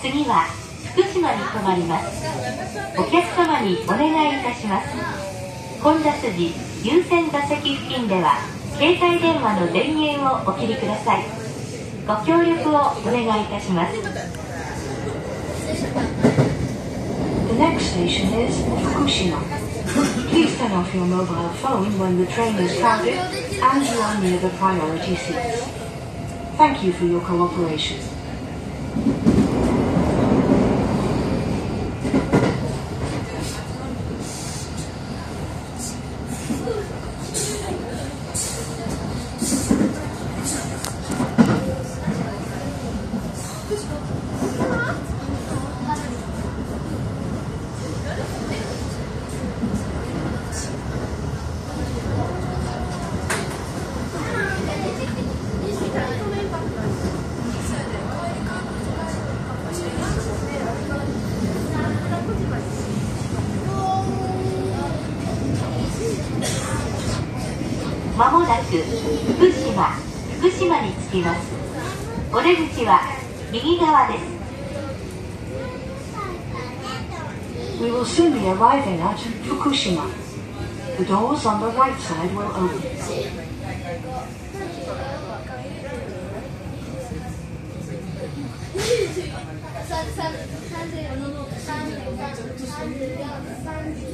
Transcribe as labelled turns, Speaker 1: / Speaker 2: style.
Speaker 1: 次は福島に停まりますお客様にお願いいたします混雑時優先座席付近では携帯電話の電源をお切りくださいご協力をお願いいたします
Speaker 2: The next station is Fukushima. Please turn off your mobile phone when the train is crowded and you are near the priority seats. Thank you for your cooperation.
Speaker 1: まもなく福島福島に着きますお出口は右側です
Speaker 2: We will soon be arriving at Fukushima. The doors on the right side will open.
Speaker 3: 三三三十四、三十五、三十六、三十六、三十五、三十